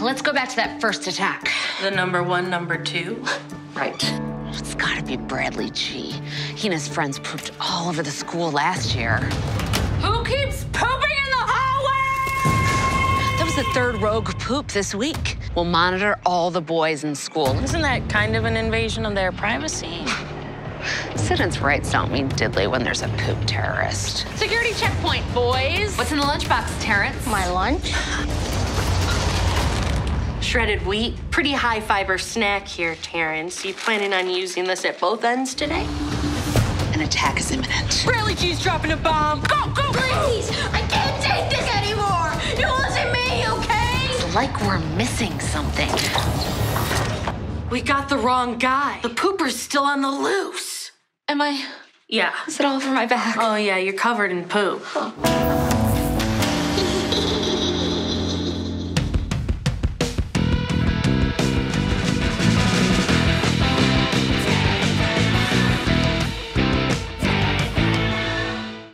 let's go back to that first attack. The number one, number two. Right. It's gotta be Bradley G. He and his friends pooped all over the school last year. Who keeps pooping in the hallway? That was the third rogue poop this week. We'll monitor all the boys in school. Isn't that kind of an invasion of their privacy? Citizens' rights don't mean diddly when there's a poop terrorist. Security checkpoint, boys. What's in the lunchbox, Terrence? My lunch? Shredded wheat. Pretty high fiber snack here, Terrence. You planning on using this at both ends today? An attack is imminent. Bradley G's dropping a bomb. Go, go, Please, I can't take this anymore. You listen me, okay? It's like we're missing something. We got the wrong guy. The pooper's still on the loose. Am I? Yeah. Is it all over my back? Oh, yeah, you're covered in poo. Oh.